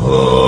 Oh.